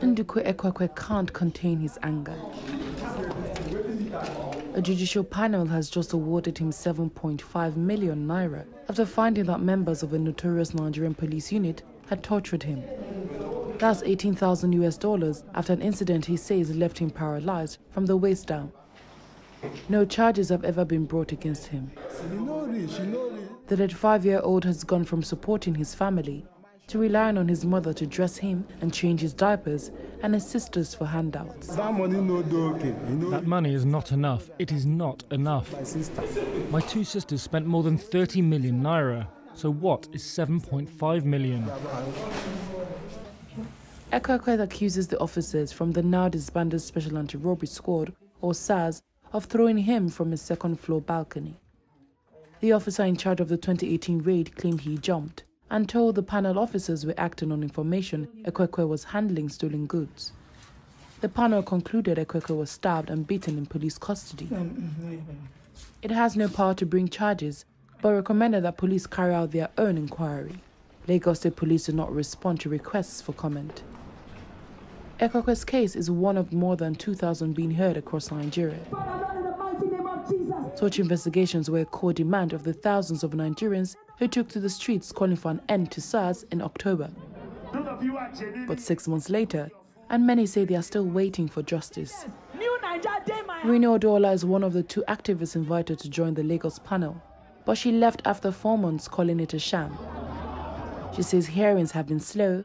Ekwe Ekwekwe can't contain his anger. A judicial panel has just awarded him 7.5 million naira after finding that members of a notorious Nigerian police unit had tortured him. That's 18,000 US dollars after an incident he says left him paralyzed from the waist down. No charges have ever been brought against him. The 35 year old has gone from supporting his family to relying on his mother to dress him and change his diapers and his sisters for handouts. That money no do okay. You know, That money is not enough. It is not enough. my. My two sisters spent more than 30 million naira. So what is 7.5 million? Ekwekwe accuses the officers from the now disbanded Special Anti-Robbery Squad, or SARS, of throwing him from his second floor balcony. The officer in charge of the 2018 raid claimed he jumped and told the panel officers were acting on information Ekwekwe was handling stolen goods. The panel concluded Ekwekwe was stabbed and beaten in police custody. It has no power to bring charges, but recommended that police carry out their own inquiry. Lagos State Police did not respond to requests for comment. Ekwekwe's case is one of more than 2,000 being heard across Nigeria. Such investigations were a core demand of the thousands of Nigerians who took to the streets calling for an end to SARS in October. But six months later, and many say they are still waiting for justice. Rinu Oduala is one of the two activists invited to join the Lagos panel, but she left after four months calling it a sham. She says hearings have been slow,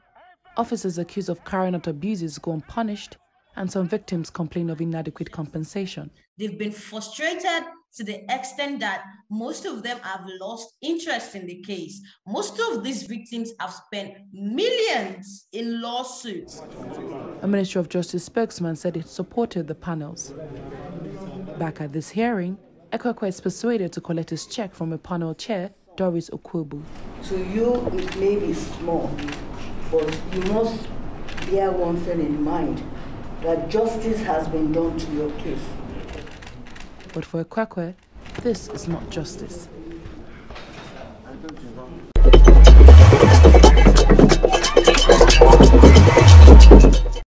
officers accused of carrying out abuses go unpunished, and some victims complain of inadequate compensation. They've been frustrated to the extent that most of them have lost interest in the case. Most of these victims have spent millions in lawsuits. A Ministry of Justice spokesman said it supported the panels. Back at this hearing, Ekwekwe is persuaded to collect his check from a panel chair, Doris Okuwobi. To you, it may be small, but you must bear one thing in mind that justice has been done to your case. But for a Ekwekwe, this is not justice.